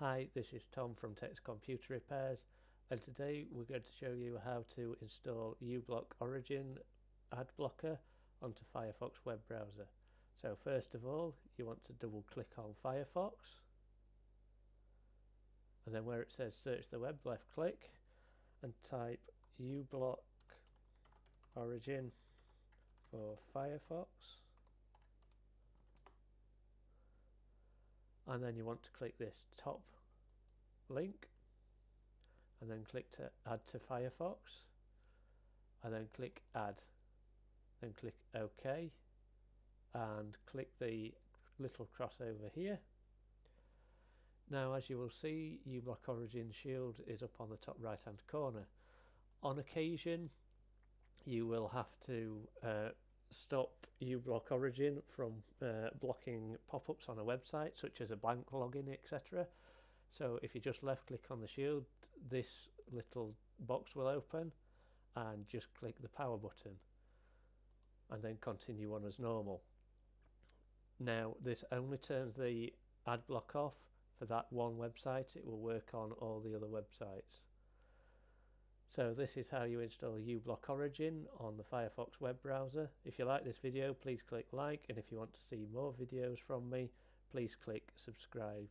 Hi, this is Tom from TECCS Computer Repairs and today we're going to show you how to install uBlock Origin ad blocker onto Firefox web browser. So first of all you want to double click on Firefox and then where it says search the web left click and type uBlock Origin for Firefox and then you want to click this top link and then click to add to Firefox and then click add then click OK and click the little cross over here. Now as you will see uBlock Origin Shield is up on the top right hand corner. On occasion you will have to uh, stop uBlock Origin from uh, blocking pop-ups on a website such as a bank login etc so if you just left click on the shield this little box will open and just click the power button and then continue on as normal. Now this only turns the ad block off for that one website. It will work on all the other websites so this is how you install uBlock Origin on the Firefox web browser. If you like this video please click like and if you want to see more videos from me please click subscribe.